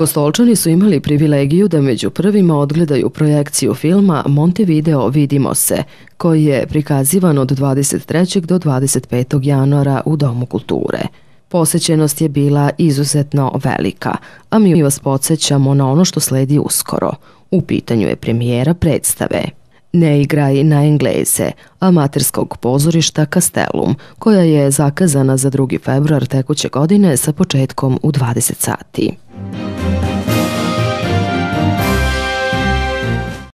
Kostolčani su imali privilegiju da među prvima odgledaju projekciju filma Montevideo Vidimo se, koji je prikazivan od 23. do 25. januara u Domu kulture. Posećenost je bila izuzetno velika, a mi vas podsjećamo na ono što sledi uskoro. U pitanju je premijera predstave. Ne igraj na Engleze, amaterskog pozorišta Castellum, koja je zakazana za 2. februar tekuće godine sa početkom u 20 sati.